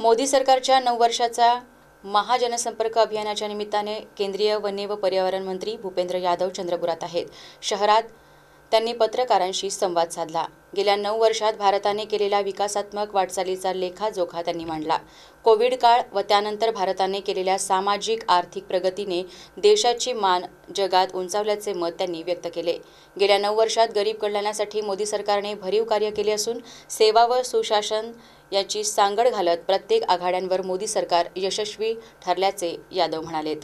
मोदी सरकारच्या नऊ वर्षाचा महाजनसंपर्क अभियानाच्या निमित्ताने केंद्रीय वने व पर्यावरण मंत्री भूपेंद्र यादव चंद्रपुरात आहेत. शहरात त्यांनी पत्रकारांशी संवाद साधला. गेल्या नऊ वर्षात भारताने केलेल्या विकासात्मक वाटचालीचा लेखाजोखा त्यांनी मांडला. कोविड काळ व त्यानंतर भारताने केलेल्या सामाजिक आर्थिक प्रगतीने देशाची मान जगात उंचावल्याचे मत त्यांनी व्यक्त केले. गेल्या नऊ वर्षात गरीब कल्याणासाठी मोदी सरकारने भरीव कार्य केले असून सेवा व सुशासन याची सांगड घालत प्रत्येक आघाड्यांवर मोदी सरकार यशस्वी ठरल्याचे यादव म्हणालेत.